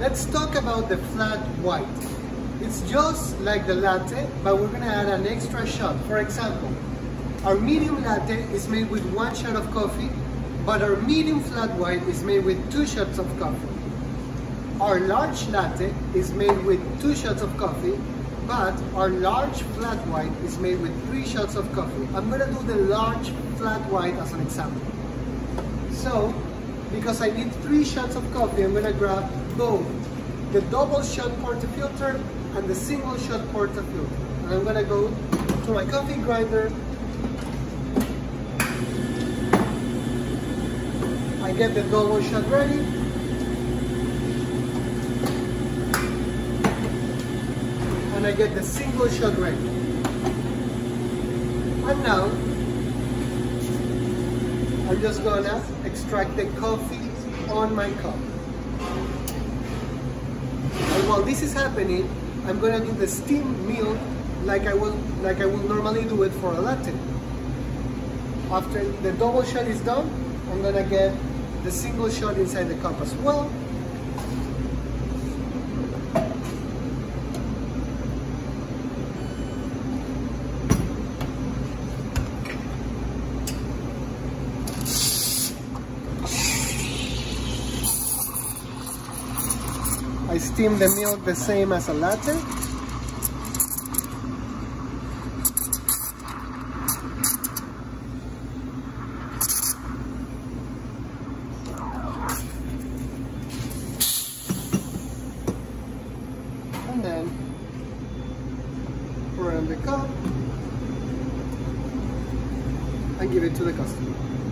Let's talk about the flat white. It's just like the latte, but we're gonna add an extra shot. For example, our medium latte is made with one shot of coffee, but our medium flat white is made with two shots of coffee. Our large latte is made with two shots of coffee, but our large flat white is made with three shots of coffee. I'm gonna do the large flat white as an example. So, because I need three shots of coffee, I'm gonna grab both the double shot portafilter and the single shot portafilter. And I'm gonna go to my coffee grinder. I get the double shot ready. And I get the single shot ready. And now, I'm just gonna extract the coffee on my cup. And while this is happening, I'm gonna do the steam milk like I will like I would normally do it for a latte. After the double shot is done, I'm gonna get the single shot inside the cup as well. I steam the milk the same as a latte. And then pour it in the cup and give it to the customer.